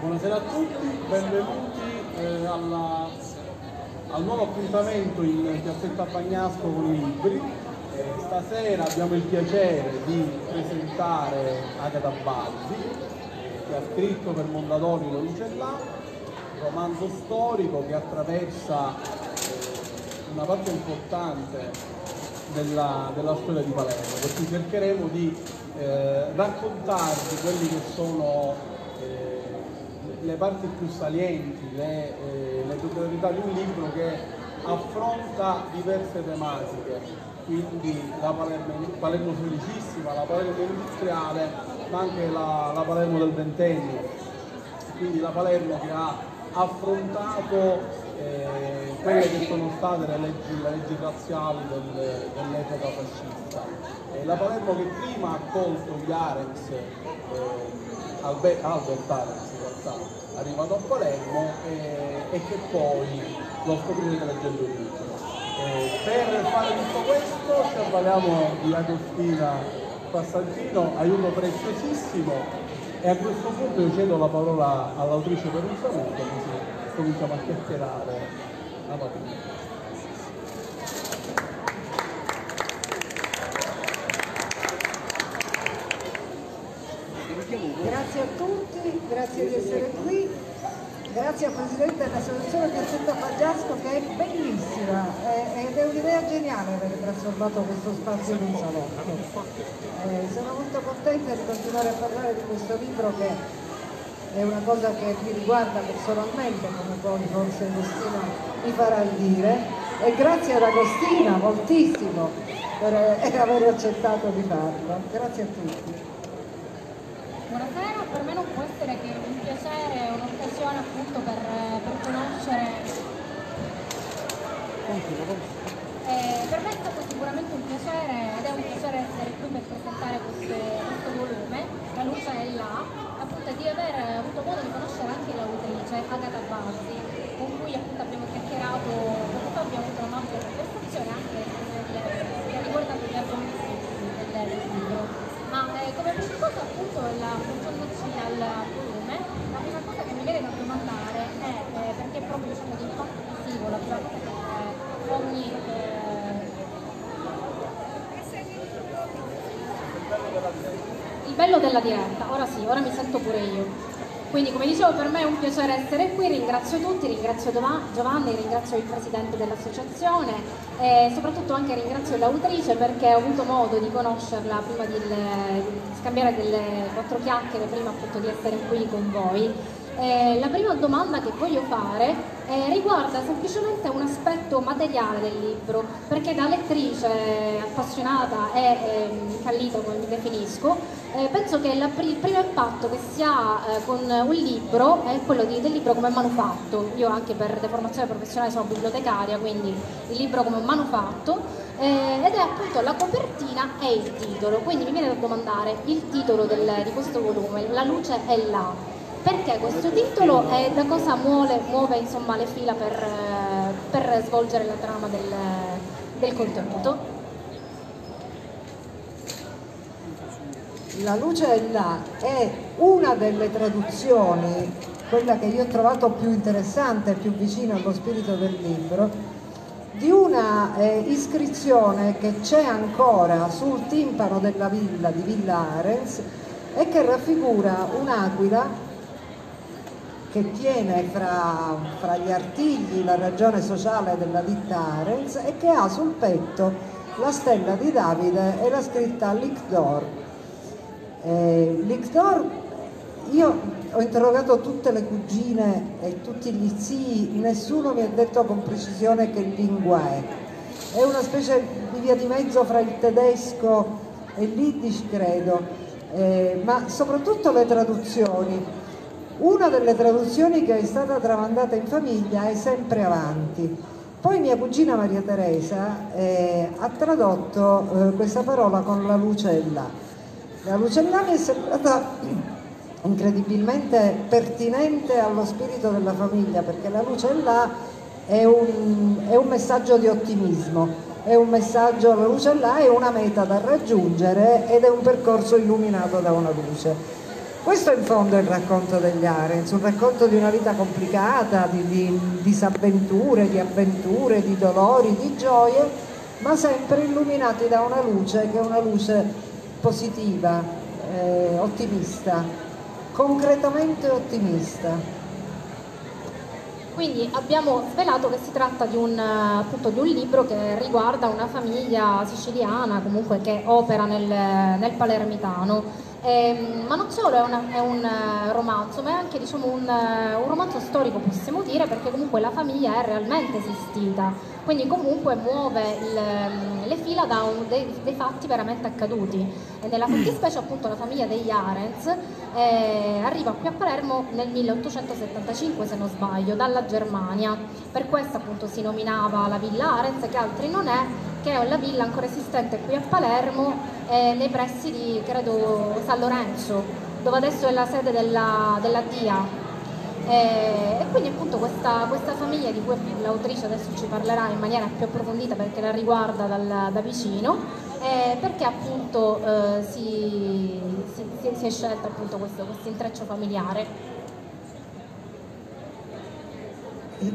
Buonasera a tutti, benvenuti eh, alla, al nuovo appuntamento in Piazzetta Bagnasco con i libri. Eh, stasera abbiamo il piacere di presentare Agata Baldi, che ha scritto per Mondadori Lo Lucella, romanzo storico che attraversa eh, una parte importante della, della, storia di Palermo, per cui cercheremo di eh, raccontarvi quelli che sono eh, le parti più salienti, le, eh, le peculiarità di un libro che affronta diverse tematiche, quindi la Palermo, Palermo felicissima, la Palermo industriale, ma anche la, la Palermo del ventennio, quindi la Palermo che ha affrontato eh, quelle che sono state le leggi, le leggi razziali del, dell'epoca fascista. Eh, la Palermo che prima ha accolto gli Arex, eh, Albert, Albert Arex, realtà arrivato a Palermo e, e che poi lo scoprirete leggendo il libro. Per fare tutto questo ci avvaliamo di Agostina Passantino, aiuto preziosissimo e a questo punto io cedo la parola all'autrice per un saluto così cominciamo a chiacchierare la mattina. Grazie a tutti, grazie di essere qui, grazie al Presidente dell'Associazione Piazzetta Pagliasco che è bellissima ed è un'idea geniale aver trasformato questo spazio in un salotto. Eh, sono molto contenta di continuare a parlare di questo libro che è una cosa che mi riguarda personalmente, come poi forse Agostina mi farà dire, e grazie ad Agostina moltissimo per aver accettato di farlo. Grazie a tutti. Buonasera, per me non può essere che un piacere, un'occasione appunto per, per conoscere. Eh, per me è stato sicuramente un piacere ed è un piacere essere qui per presentare questo, questo volume, La luce è là, appunto di aver avuto modo di conoscere anche l'autrice Agata Bazzi, con cui appunto abbiamo chiacchierato, poco fa abbiamo avuto un'ampia conversazione anche che ha riguardato gli argomenti del libro. Ma eh, come prima cosa appunto approcciandoci al volume, la prima cosa che mi viene da domandare è eh, perché proprio diciamo di impatto visivo, la prima cosa che eh, ogni il bello della diretta, ora sì, ora mi sento pure io. Quindi come dicevo per me è un piacere essere qui, ringrazio tutti, ringrazio Giovanni, ringrazio il presidente dell'associazione e soprattutto anche ringrazio l'autrice perché ho avuto modo di conoscerla prima di, di scambiare delle quattro chiacchiere prima appunto di essere qui con voi. Eh, la prima domanda che voglio fare eh, riguarda semplicemente un aspetto materiale del libro, perché da lettrice appassionata e eh, come mi definisco, eh, penso che il primo impatto che si ha eh, con un libro è quello di, del libro come manufatto. Io anche per deformazione professionale sono bibliotecaria, quindi il libro come manufatto, eh, ed è appunto la copertina e il titolo. Quindi mi viene da domandare il titolo del, di questo volume, La luce è là perché questo titolo e da cosa muove, muove insomma, le fila per, per, svolgere la trama del, del contenuto? La luce è una delle traduzioni, quella che io ho trovato più interessante più vicina allo spirito del libro, di una eh, iscrizione che c'è ancora sul timpano della villa di Villa Arens e che raffigura un'aquila che tiene fra, fra, gli artigli la ragione sociale della ditta Arens e che ha sul petto la stella di Davide e la scritta Licdor. Eh, Licdor, io ho interrogato tutte le cugine e tutti gli zii, nessuno mi ha detto con precisione che lingua è. È una specie di via di mezzo fra il tedesco e l'Iddish, credo, eh, ma soprattutto le traduzioni una delle traduzioni che è stata tramandata in famiglia è sempre avanti. Poi mia cugina Maria Teresa eh, ha tradotto eh, questa parola con la luce è là. La luce è là mi è sembrata incredibilmente pertinente allo spirito della famiglia perché la luce è un, è un messaggio di ottimismo, è un messaggio, la luce è là è una meta da raggiungere ed è un percorso illuminato da una luce. Questo in fondo è il racconto degli Arens, un racconto di una vita complicata, di, di disavventure, di avventure, di dolori, di gioie, ma sempre illuminati da una luce che è una luce positiva, eh, ottimista, concretamente ottimista. Quindi abbiamo svelato che si tratta di un, appunto, di un libro che riguarda una famiglia siciliana comunque che opera nel, nel palermitano. Eh, ma non solo è, una, è, un romanzo, ma è anche diciamo, un, un, romanzo storico, possiamo dire, perché comunque la famiglia è realmente esistita, quindi comunque muove il, le fila da un, dei, dei, fatti veramente accaduti. E nella fattispecie appunto la famiglia degli Arends eh, arriva qui a Palermo nel 1875 se non sbaglio, dalla Germania. Per questo appunto si nominava la villa Arends, che altri non è, che è la villa ancora esistente qui a Palermo, eh, nei pressi di, credo, San Lorenzo, dove adesso è la sede della, della DIA. Eh, e quindi questa, questa, famiglia di cui l'autrice adesso ci parlerà in maniera più approfondita perché la riguarda dal, da vicino, eh, perché appunto eh, si, si, si, è scelto appunto questo, questo intreccio familiare.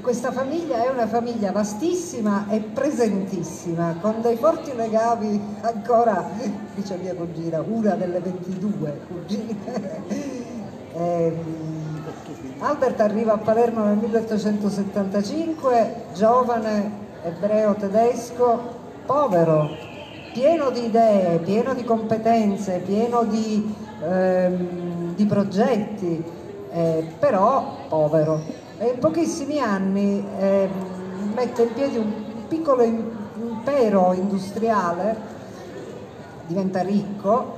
questa famiglia è una famiglia vastissima e presentissima, con dei forti legami ancora, dice mia cugina, una delle 22 cugine. eh, Albert arriva a Palermo nel 1875, giovane, ebreo tedesco, povero, pieno di idee, pieno di competenze, pieno di, ehm, di progetti, eh, però povero. E in pochissimi anni eh, mette in piedi un piccolo impero industriale, diventa ricco,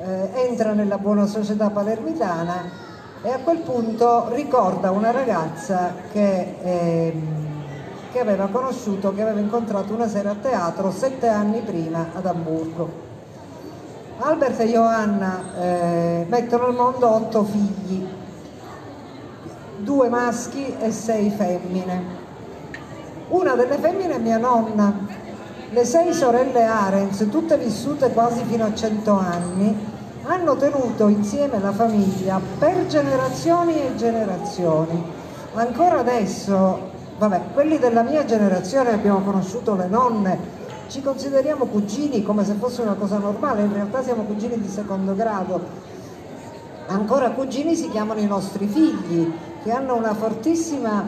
eh, entra nella buona società palermitana e a quel punto ricorda una ragazza che, eh, che aveva conosciuto, che aveva incontrato una sera a teatro sette anni prima ad Amburgo. Albert e Johanna eh, mettono al mondo otto figli, due maschi e sei femmine. Una delle femmine è mia nonna. Le sei sorelle Arens, tutte vissute quasi fino a cento anni, hanno tenuto insieme la famiglia per generazioni e generazioni. Ancora adesso, vabbè, quelli della mia generazione abbiamo conosciuto le nonne, ci consideriamo cugini come se fosse una cosa normale, in realtà siamo cugini di secondo grado. Ancora cugini si chiamano i nostri figli, che hanno una fortissima,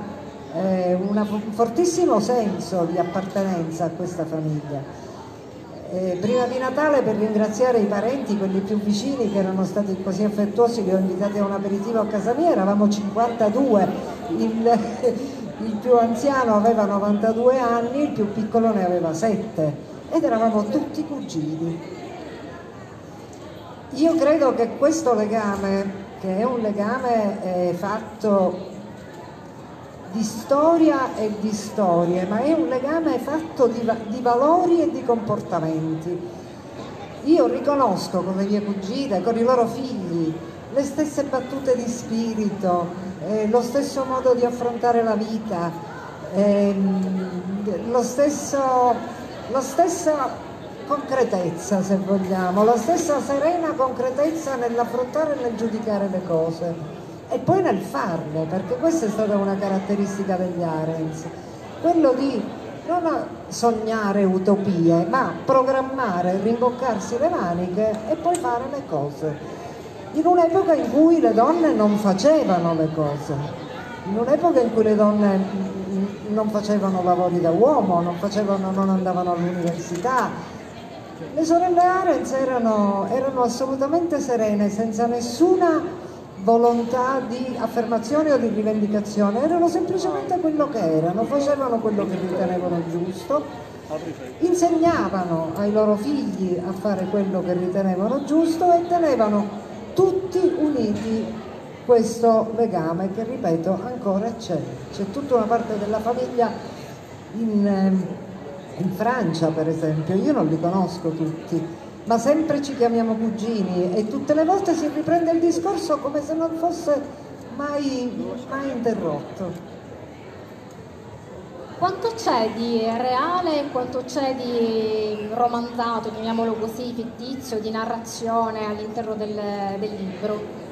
eh, una, un fortissimo senso di appartenenza a questa famiglia. Eh, prima di Natale per ringraziare i parenti, quelli più vicini che erano stati così affettuosi, li ho invitati a un aperitivo a casa mia, eravamo 52, il, il più anziano aveva 92 anni, il più piccolo ne aveva 7 ed eravamo tutti cugini. Io credo che questo legame che è un legame eh, fatto di storia e di storie, ma è un legame fatto di, di, valori e di comportamenti. Io riconosco con le mie cugine, con i loro figli, le stesse battute di spirito, eh, lo stesso modo di affrontare la vita, eh, lo stesso, lo stesso concretezza se vogliamo, la stessa serena concretezza nell'affrontare e nel giudicare le cose e poi nel farle, perché questa è stata una caratteristica degli Arens, quello di non sognare utopie, ma programmare, rimboccarsi le maniche e poi fare le cose. In un'epoca in cui le donne non facevano le cose, in un'epoca in cui le donne non facevano lavori da uomo, non, facevano, non andavano all'università, le sorelle Arens erano, erano assolutamente serene, senza nessuna volontà di affermazione o di rivendicazione, erano semplicemente quello che erano, facevano quello che ritenevano giusto, insegnavano ai loro figli a fare quello che ritenevano giusto e tenevano tutti uniti questo legame che ripeto ancora c'è, c'è tutta una parte della famiglia in, ehm, in Francia per esempio, io non li conosco tutti, ma sempre ci chiamiamo cugini e tutte le volte si riprende il discorso come se non fosse mai, mai interrotto. Quanto c'è di reale e quanto c'è di romanzato, chiamiamolo così, fittizio, di narrazione all'interno del, del libro?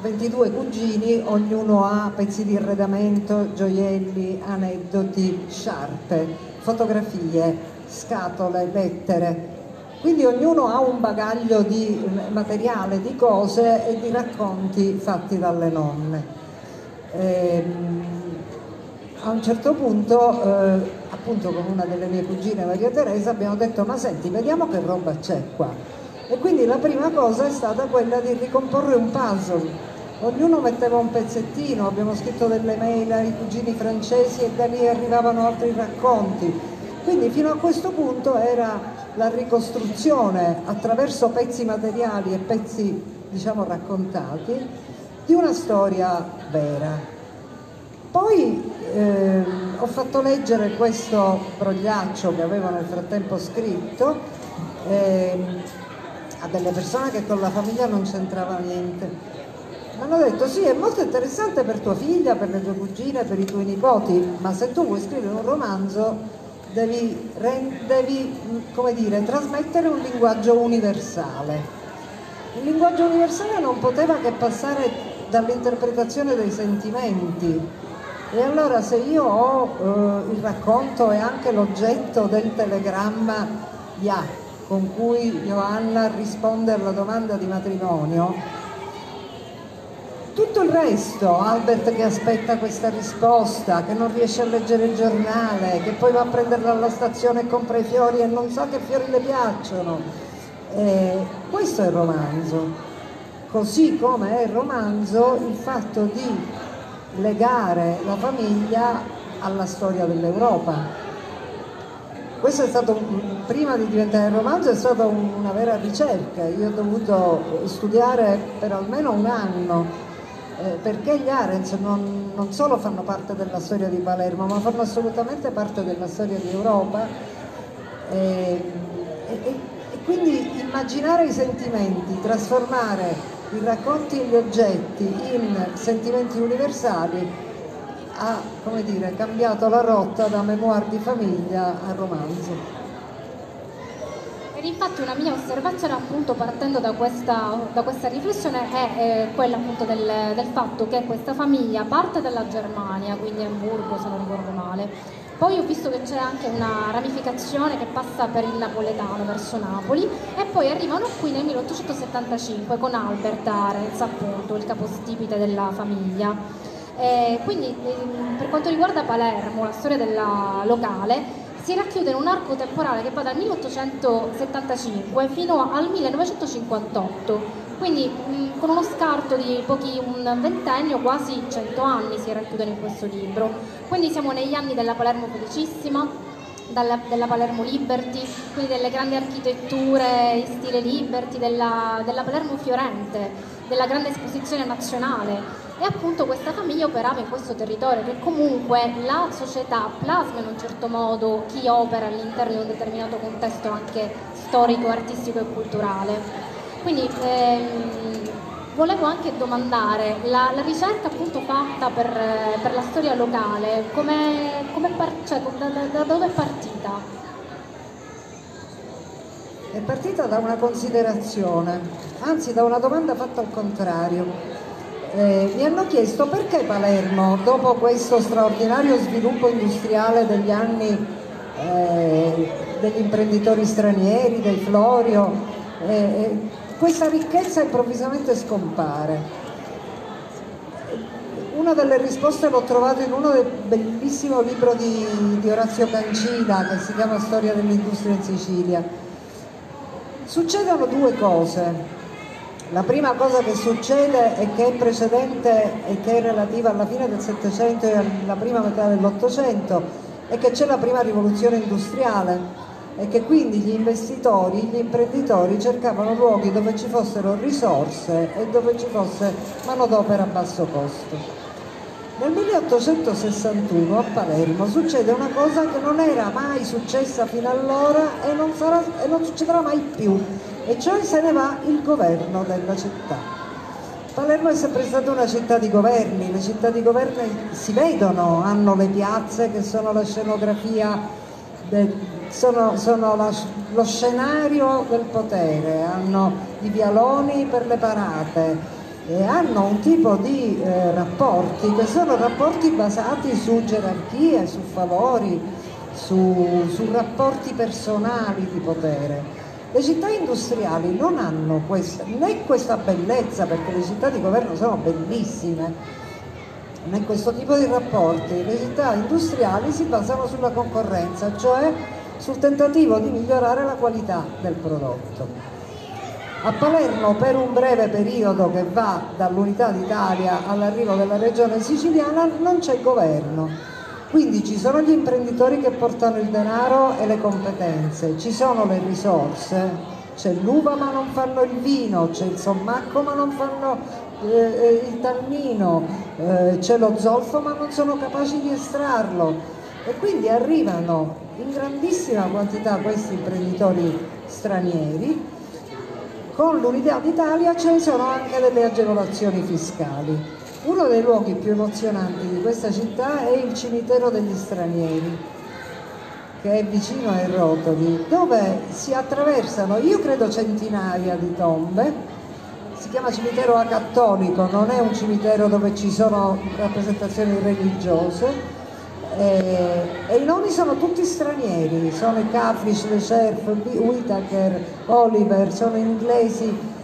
22 cugini, ognuno ha pezzi di arredamento, gioielli, aneddoti, sciarpe, fotografie, scatole, lettere. Quindi ognuno ha un bagaglio di materiale, di cose e di racconti fatti dalle nonne. Ehm, a un certo punto, eh, appunto con una delle mie cugine, Maria Teresa, abbiamo detto ma senti, vediamo che roba c'è qua. E quindi la prima cosa è stata quella di ricomporre un puzzle. Ognuno metteva un pezzettino, abbiamo scritto delle mail ai cugini francesi e da lì arrivavano altri racconti. Quindi fino a questo punto era la ricostruzione attraverso pezzi materiali e pezzi diciamo raccontati di una storia vera. Poi eh, ho fatto leggere questo brogliaccio che avevo nel frattempo scritto eh, a delle persone che con la famiglia non c'entrava niente. Mi hanno detto sì, è molto interessante per tua figlia, per le tue cugine, per i tuoi nipoti, ma se tu vuoi scrivere un romanzo devi, devi dire, trasmettere un linguaggio universale. Il linguaggio universale non poteva che passare dall'interpretazione dei sentimenti, e allora se io ho eh, il racconto e anche l'oggetto del telegramma Ya con cui Johanna risponde alla domanda di matrimonio, tutto il resto, Albert che aspetta questa risposta, che non riesce a leggere il giornale, che poi va a prenderla alla stazione e compra i fiori e non sa che fiori le piacciono, eh, questo è il romanzo. Così come è il romanzo il fatto di legare la famiglia alla storia dell'Europa. Questo è stato, prima di diventare romanzo, è stata una vera ricerca. Io ho dovuto studiare per almeno un anno, eh, perché gli Arens non, non, solo fanno parte della storia di Palermo, ma fanno assolutamente parte della storia di Europa. E, e, e quindi immaginare i sentimenti, trasformare i racconti e gli oggetti in sentimenti universali ha dire, cambiato la rotta da memoir di famiglia a romanzo. Ed infatti una mia osservazione appunto partendo da questa, da questa riflessione è eh, quella appunto del, del fatto che questa famiglia parte dalla Germania, quindi Hamburgo se non ricordo male, poi ho visto che c'è anche una ramificazione che passa per il napoletano verso Napoli e poi arrivano qui nel 1875 con Albert Arens, appunto, il capostipite della famiglia. E quindi ehm, per quanto riguarda Palermo, la storia della locale, si racchiude in un arco temporale che va dal 1875 fino al 1958 quindi mh, con uno scarto di pochi, un ventennio, quasi cento anni si racchiudono in questo libro. Quindi siamo negli anni della Palermo felicissima, dalla, della Palermo Liberty, quindi delle grandi architetture in stile Liberty, della, della Palermo fiorente, della grande esposizione nazionale e appunto questa famiglia operava in questo territorio che comunque la società plasma in un certo modo chi opera all'interno di un determinato contesto anche storico, artistico e culturale. Quindi ehm, volevo anche domandare, la, la, ricerca appunto fatta per, per la storia locale, come, come par- cioè, da, da, dove è partita? È partita da una considerazione, anzi da una domanda fatta al contrario. Eh, mi hanno chiesto perché Palermo, dopo questo straordinario sviluppo industriale degli anni eh, degli imprenditori stranieri, dei Florio, eh, eh questa ricchezza improvvisamente scompare. Una delle risposte l'ho trovato in uno del bellissimo libro di, di Orazio Cancina che si chiama Storia dell'industria in Sicilia. Succedono due cose. La prima cosa che succede è che è precedente e che è relativa alla fine del Settecento e alla prima metà dell'Ottocento è che c'è la prima rivoluzione industriale e che quindi gli investitori, gli imprenditori cercavano luoghi dove ci fossero risorse e dove ci fosse manodopera a basso costo. Nel 1861 a Palermo succede una cosa che non era mai successa fino allora e non, sarà, e non succederà mai più, e cioè se ne va il governo della città. Palermo è sempre stata una città di governi, le città di governi si vedono, hanno le piazze che sono la scenografia sono, sono la, lo scenario del potere, hanno i vialoni per le parate, e hanno un tipo di eh, rapporti che sono rapporti basati su gerarchie, su favori, su, su rapporti personali di potere. Le città industriali non hanno questa, né questa bellezza, perché le città di governo sono bellissime, né questo tipo di rapporti. Le città industriali si basano sulla concorrenza, cioè sul tentativo di migliorare la qualità del prodotto. A Palermo per un breve periodo che va dall'unità d'Italia all'arrivo della regione siciliana non c'è governo, quindi ci sono gli imprenditori che portano il denaro e le competenze, ci sono le risorse, c'è l'uva ma non fanno il vino, c'è il sommacco ma non fanno eh, eh, il tannino, eh, c'è lo zolfo ma non sono capaci di estrarlo. E quindi arrivano in grandissima quantità questi imprenditori stranieri. Con l'unità d'Italia ci sono anche delle agevolazioni fiscali uno dei luoghi più emozionanti di questa città è il cimitero degli stranieri, che è vicino ai Rotoli, dove si attraversano, io credo, centinaia di tombe. Si chiama cimitero acattolico, non è un cimitero dove ci sono rappresentazioni religiose. Eh, e i nomi sono tutti stranieri, sono i Cafflish, le Scherf, Whitaker, Oliver, sono inglesi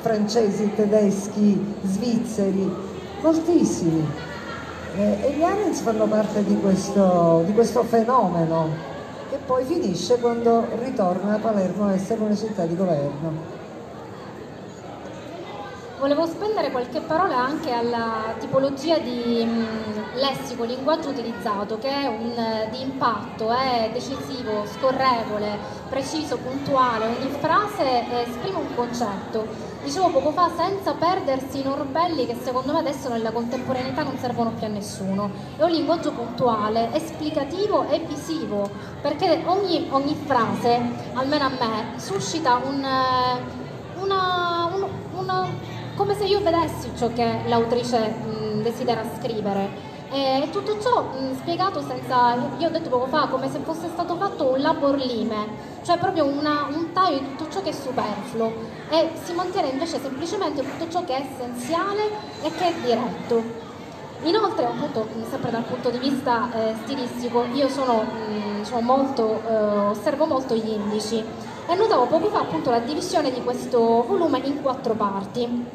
francesi, tedeschi, svizzeri, moltissimi. Eh, e gli aliens fanno parte di questo, di questo fenomeno che poi finisce quando ritorna a Palermo a essere una città di governo. Volevo spendere qualche parola anche alla tipologia di mh, mm, lessico, linguaggio utilizzato, che è un, di impatto, è decisivo, scorrevole, preciso, puntuale. Ogni frase esprime un concetto. Dicevo poco fa, senza perdersi in orbelli che secondo me adesso nella contemporaneità non servono più a nessuno. È un linguaggio puntuale, esplicativo e visivo, perché ogni, ogni frase, almeno a me, suscita un, una, un, una come se io vedessi ciò che l'autrice mh, desidera scrivere. E tutto ciò mh, spiegato senza, io ho detto poco fa, come se fosse stato fatto un labor lime, cioè proprio una, un taglio di tutto ciò che è superfluo e si mantiene invece semplicemente tutto ciò che è essenziale e che è diretto. Inoltre, appunto, sempre dal punto di vista eh, stilistico, io sono, mh, diciamo, molto, eh, osservo molto gli indici e notavo poco fa appunto la divisione di questo volume in quattro parti.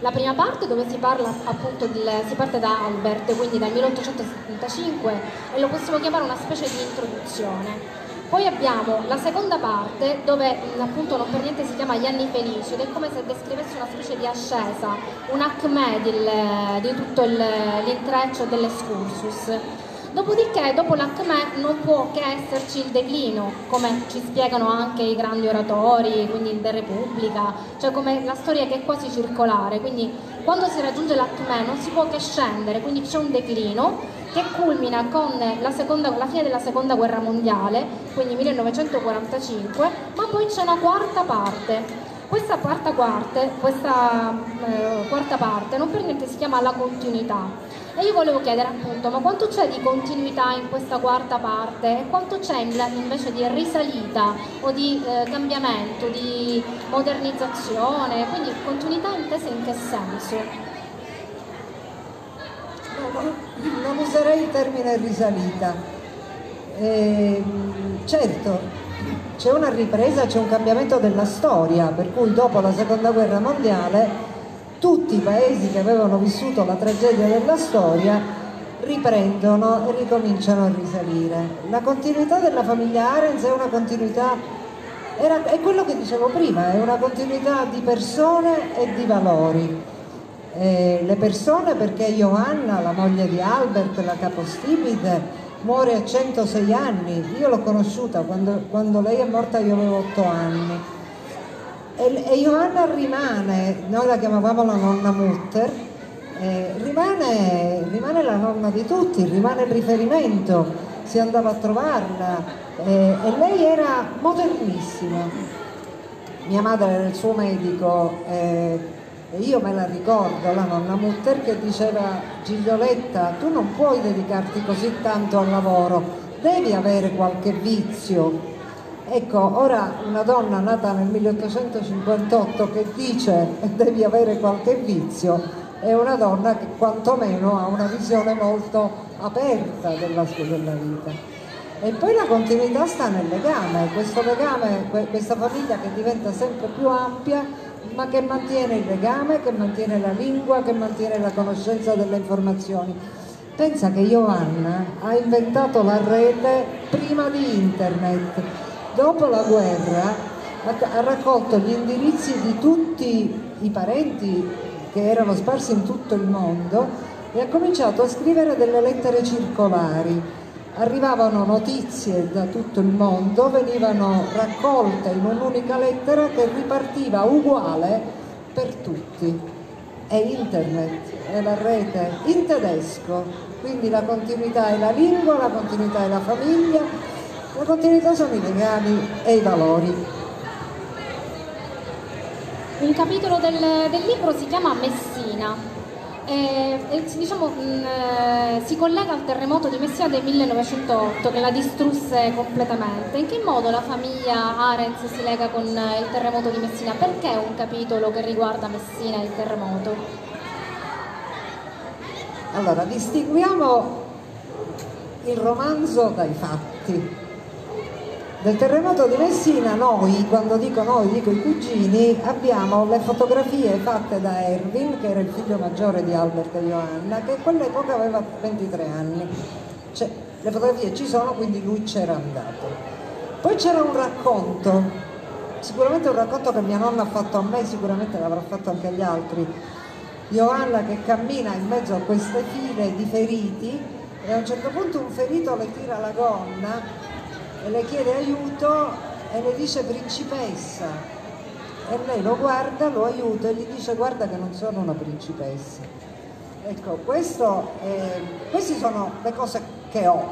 La prima parte dove si parla appunto del, si parte da Albert, quindi dal 1875 e lo possiamo chiamare una specie di introduzione. Poi abbiamo la seconda parte dove appunto non per niente si chiama Gli anni felici ed è come se descrivesse una specie di ascesa, un acme di, tutto l'intreccio dell'escursus. Dopodiché, dopo l'Acme non può che esserci il declino, come ci spiegano anche i grandi oratori, quindi il De Repubblica, cioè come la storia che è quasi circolare, quindi quando si raggiunge l'Acme non si può che scendere, quindi c'è un declino che culmina con la, seconda, la, fine della seconda guerra mondiale, quindi 1945, ma poi c'è una quarta parte. Questa quarta, parte, questa, eh, quarta parte non per niente si chiama la continuità, e io volevo chiedere appunto, ma quanto c'è di continuità in questa quarta parte e quanto c'è invece di risalita o di eh, cambiamento, di modernizzazione, quindi continuità intesa in che senso? Non userei il termine risalita. Eh, certo, c'è una ripresa, c'è un cambiamento della storia, per cui dopo la seconda guerra mondiale tutti i paesi che avevano vissuto la tragedia della storia riprendono e ricominciano a risalire. La continuità della famiglia Arens è una continuità, era, è quello che dicevo prima, è una continuità di persone e di valori. Eh, le persone perché Johanna, la moglie di Albert, la capostipite, muore a 106 anni, io l'ho conosciuta, quando, quando lei è morta io avevo 8 anni e, e Johanna rimane, noi la chiamavamo la nonna Mutter, eh, rimane, rimane, la nonna di tutti, rimane il riferimento, si andava a trovarla eh, e lei era modernissima. Mia madre era il suo medico eh, e io me la ricordo, la nonna Mutter, che diceva Giglioletta, tu non puoi dedicarti così tanto al lavoro, devi avere qualche vizio Ecco, ora una donna nata nel 1858 che dice devi avere qualche vizio è una donna che quantomeno ha una visione molto aperta della, della vita. E poi la continuità sta nel legame, questo legame, questa famiglia che diventa sempre più ampia, ma che mantiene il legame, che mantiene la lingua, che mantiene la conoscenza delle informazioni. Pensa che Giovanna ha inventato la rete prima di internet dopo la guerra ha raccolto gli indirizzi di tutti i parenti che erano sparsi in tutto il mondo e ha cominciato a scrivere delle lettere circolari. Arrivavano notizie da tutto il mondo, venivano raccolte in un'unica lettera che ripartiva uguale per tutti. È internet, è la rete in tedesco, quindi la continuità è la lingua, la continuità è la famiglia, la continuità sono i legami e i valori. Un capitolo del, del libro si chiama Messina e, e diciamo, mh, eh, si collega al terremoto di Messina del 1908 che la distrusse completamente. In che modo la famiglia Arens si lega con il terremoto di Messina? Perché un capitolo che riguarda Messina e il terremoto? Allora, distinguiamo il romanzo dai fatti. Del terremoto di Messina noi, quando dico noi, dico i cugini, abbiamo le fotografie fatte da Erwin, che era il figlio maggiore di Albert e Johanna, che a quell'epoca aveva 23 anni. Cioè, le fotografie ci sono, quindi lui c'era andato. Poi c'era un racconto, sicuramente un racconto che mia nonna ha fatto a me, sicuramente l'avrà fatto anche agli altri. Johanna che cammina in mezzo a queste file di feriti e a un certo punto un ferito le tira la gonna e le chiede aiuto e le dice principessa e lei lo guarda, lo aiuta e gli dice guarda che non sono una principessa. Ecco, questo, eh, queste sono le cose che ho.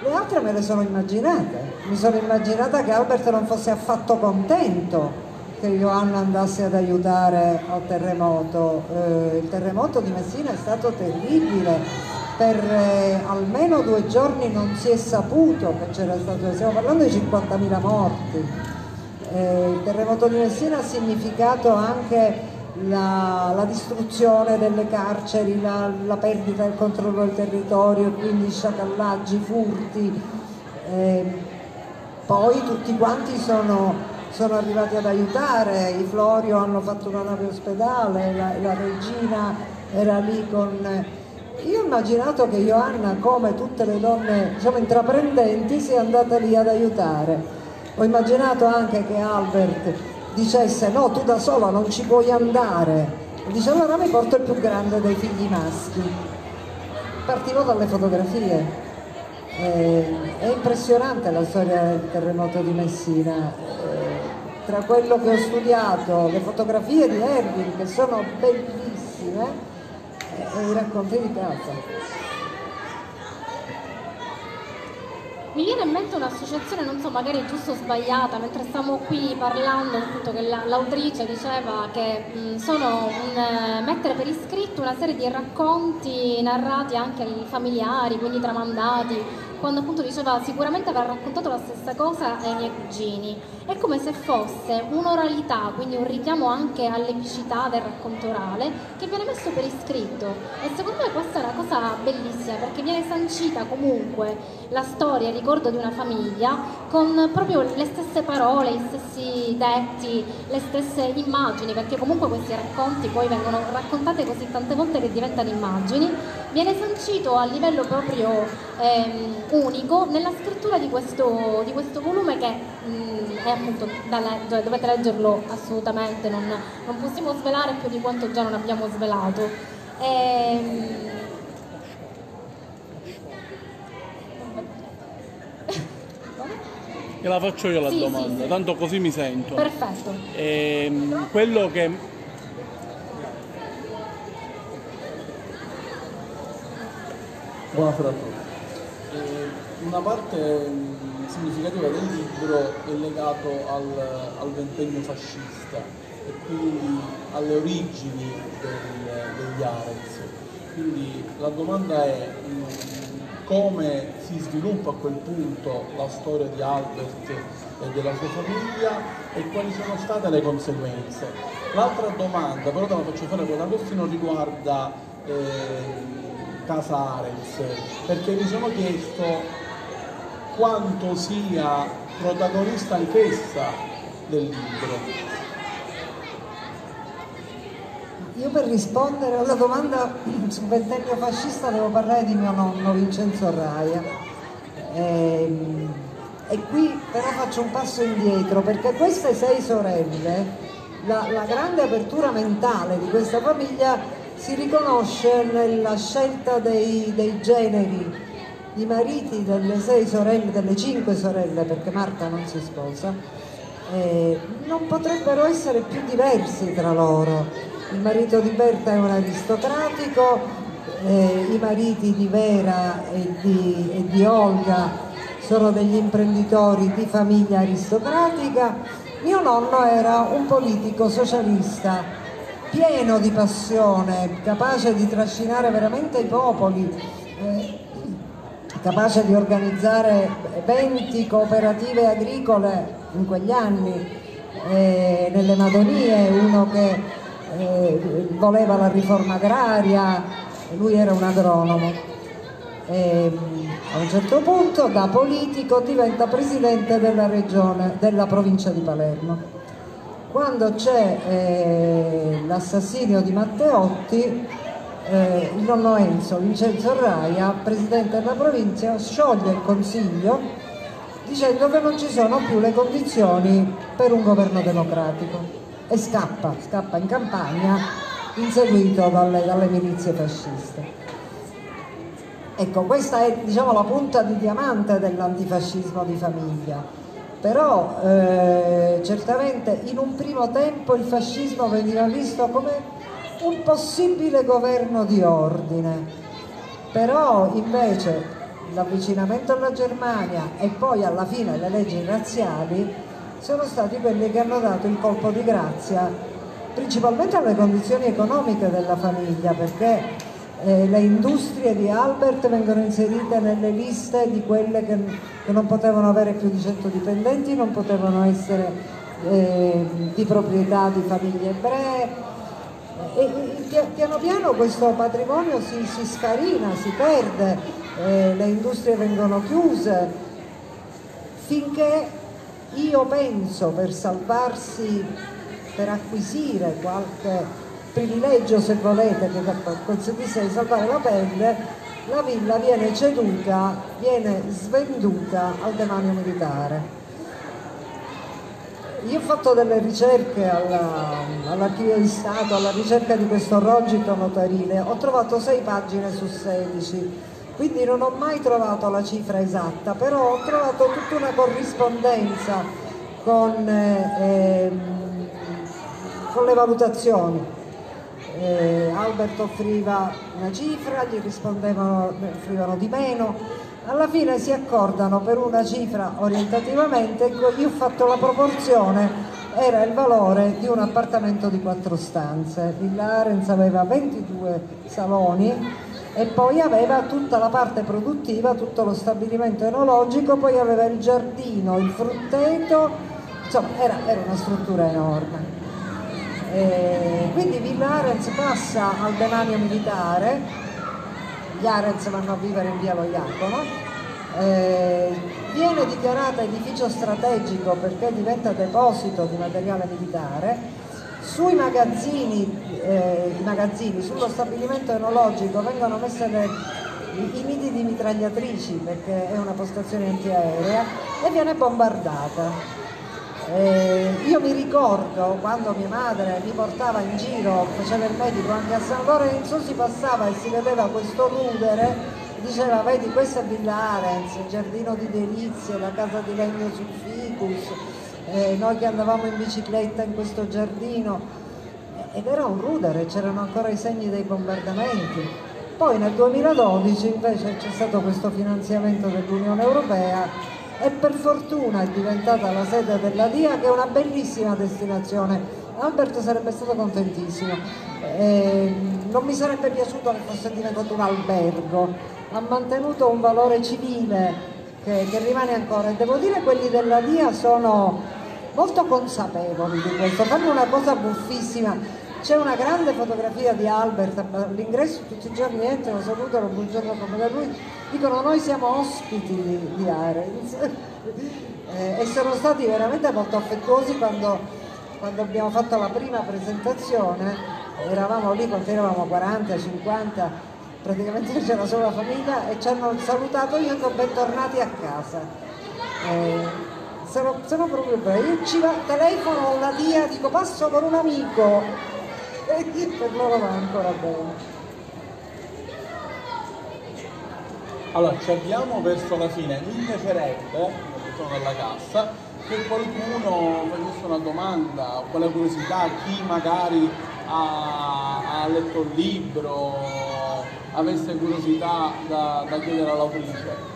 Le altre me le sono immaginate. Mi sono immaginata che Albert non fosse affatto contento che Johanna andasse ad aiutare al terremoto. Eh, il terremoto di Messina è stato terribile per eh, almeno due giorni non si è saputo che c'era stato, stiamo parlando di 50.000 morti. Eh, il terremoto di Messina ha significato anche la, la distruzione delle carceri, la, la, perdita del controllo del territorio, quindi sciacallaggi, furti. Eh, poi tutti quanti sono, sono, arrivati ad aiutare, i Florio hanno fatto una nave ospedale, la, la regina era lì con io ho immaginato che Johanna, come tutte le donne diciamo, intraprendenti, sia andata lì ad aiutare. Ho immaginato anche che Albert dicesse no, tu da sola non ci puoi andare. Dice allora mi porto il più grande dei figli maschi. Partivo dalle fotografie. Eh, è impressionante la storia del terremoto di Messina. Eh, tra quello che ho studiato, le fotografie di Erwin, che sono bellissime, i racconti di casa. Mi viene in mente un'associazione, non so, magari giusto o sbagliata, mentre stiamo qui parlando, appunto, che l'autrice diceva che mh, sono un, eh, mettere per iscritto una serie di racconti narrati anche ai familiari, quindi tramandati, quando appunto diceva sicuramente avrà raccontato la stessa cosa ai miei cugini. È come se fosse un'oralità, quindi un richiamo anche all'epicità del racconto orale, che viene messo per iscritto. E secondo me questa è una cosa bellissima, perché viene sancita comunque la storia, il ricordo di una famiglia, con proprio le stesse parole, gli stessi detti, le stesse immagini, perché comunque questi racconti poi vengono raccontati così tante volte che diventano immagini, viene sancito a livello proprio ehm, unico nella scrittura di questo, di questo volume che mh, mm, è appunto, da, dovete leggerlo assolutamente, non, non, possiamo svelare più di quanto già non abbiamo svelato. Ehm, la faccio io la sì, domanda, sì, sì. tanto così mi sento. Perfetto. Ehm, quello che Buonasera a tutti una parte mm, significativa del libro è legato al, al ventennio fascista e quindi alle origini del, degli Arez. Quindi la domanda è mm, come si sviluppa a quel punto la storia di Albert e della sua famiglia e quali sono state le conseguenze. L'altra domanda, però te la faccio fare con Agostino, riguarda eh, Casa Arens, perché mi sono chiesto quanto sia protagonista anch'essa del libro. Io per rispondere alla domanda sul ventennio fascista devo parlare di mio nonno Vincenzo Raia. E, ehm, e qui però faccio un passo indietro perché queste sei sorelle, la, la grande apertura mentale di questa famiglia si riconosce nella scelta dei, dei generi i mariti delle sei sorelle, delle cinque sorelle, perché Marta non si sposa, eh, non potrebbero essere più diversi tra loro. Il marito di Berta è un aristocratico, eh, i mariti di Vera e di, e di Olga sono degli imprenditori di famiglia aristocratica, mio nonno era un politico socialista pieno di passione, capace di trascinare veramente i popoli, eh, capace di organizzare eventi, cooperative agricole in quegli anni, eh, nelle Madonie, uno che eh, voleva la riforma agraria, lui era un agronomo. E, a un certo punto da politico diventa presidente della regione, della provincia di Palermo. Quando c'è eh, l'assassinio di Matteotti, eh, il nonno Enzo, Vincenzo Raia, presidente della provincia, scioglie il consiglio dicendo che non ci sono più le condizioni per un governo democratico e scappa, scappa in campagna inseguito dalle, dalle milizie fasciste. Ecco, questa è diciamo, la punta di diamante dell'antifascismo di famiglia, però eh, certamente in un primo tempo il fascismo veniva visto come un possibile governo di ordine, però invece l'avvicinamento alla Germania e poi alla fine le leggi razziali sono stati quelli che hanno dato il colpo di grazia principalmente alle condizioni economiche della famiglia perché eh, le industrie di Albert vengono inserite nelle liste di quelle che, che non potevano avere più di 100 dipendenti, non potevano essere eh, di proprietà di famiglie ebree. E, e piano piano questo patrimonio si, si scarina, si perde, eh, le industrie vengono chiuse. Finché io penso per salvarsi, per acquisire qualche privilegio se volete che consentisse di salvare la pelle, la villa viene ceduta, viene svenduta al demanio militare. Io ho fatto delle ricerche all'archivio alla, di Stato, alla ricerca di questo rogito notarile, ho trovato sei pagine su 16 quindi non ho mai trovato la cifra esatta, però ho trovato tutta una corrispondenza con, eh, ehm, con le valutazioni. Eh, Albert offriva una cifra, gli rispondevano, offrivano di meno, alla fine si accordano per una cifra orientativamente, io ho fatto la proporzione, era il valore di un appartamento di quattro stanze, Villa Arens aveva 22 saloni, e poi aveva tutta la parte produttiva, tutto lo stabilimento enologico, poi aveva il giardino, il frutteto, insomma era, era una struttura enorme. E quindi Villa Arens passa al demanio militare, gli Arens vanno a vivere in via Lo Iacono, eh, viene dichiarata edificio strategico perché diventa deposito di materiale militare, sui magazzini, eh, magazzini, sullo stabilimento enologico vengono messe le, i, i nidi di mitragliatrici perché è una postazione antiaerea e viene bombardata. Io mi ricordo quando mia madre mi portava in giro, faceva il medico anche a San Lorenzo, si passava e si vedeva questo rudere, diceva vedi questa è Villa Arens, il giardino di delizie, la casa di legno sul ficus, eh, noi che andavamo in bicicletta in questo giardino ed era un rudere, c'erano ancora i segni dei bombardamenti. Poi nel 2012 invece c'è stato questo finanziamento dell'Unione Europea e per fortuna è diventata la sede della DIA che è una bellissima destinazione. Albert sarebbe stato contentissimo, eh, non mi sarebbe piaciuto che fosse diventato un albergo, ha mantenuto un valore civile che, che rimane ancora e devo dire quelli della DIA sono molto consapevoli di questo, fanno una cosa buffissima. C'è una grande fotografia di Albert all'ingresso tutti i giorni entrano, salutano, buongiorno come da lui, dicono noi siamo ospiti di, di Arens eh, e sono stati veramente molto affettuosi quando, quando abbiamo fatto la prima presentazione, eravamo lì quando eravamo 40, 50, praticamente c'era solo la famiglia e ci hanno salutato io dico bentornati a casa. Eh, sono, sono, proprio bravi, io ci va, telefono alla dia, dico passo con un amico per loro va ancora bene. Allora, ci avviamo verso la fine, mi piacerebbe, sono dalla cassa, che qualcuno facesse una domanda o quella curiosità, chi magari ha, ha letto il libro, avesse curiosità da, da chiedere all'autrice.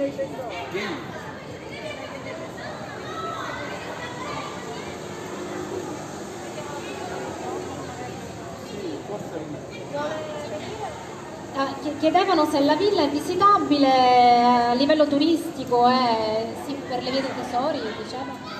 Ah, chiedevano se la villa è visitabile a livello turistico eh, sì, per le vie dei tesori, diceva.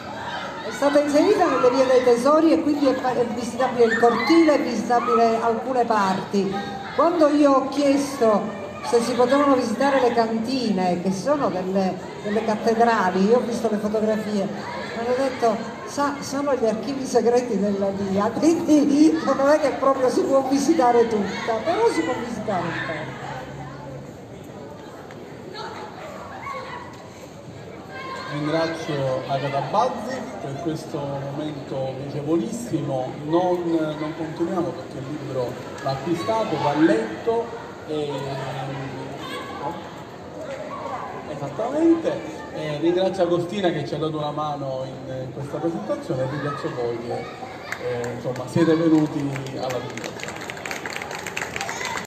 È stata inserita nelle vie dei tesori e quindi è visitabile il cortile, è visitabile alcune parti. Quando io ho chiesto se si potevano visitare le cantine, che sono delle, delle cattedrali, io ho visto le fotografie, mi hanno detto, sa, sono gli archivi segreti della via, quindi non è che proprio si può visitare tutta, però si può visitare un po'. Ringrazio Agata Bazzi per questo momento piacevolissimo, non, non continuiamo perché il libro va acquistato, va letto e, esattamente. E ringrazio Agostina che ci ha dato una mano in, in questa presentazione e ringrazio voi che eh, insomma, siete venuti alla fine.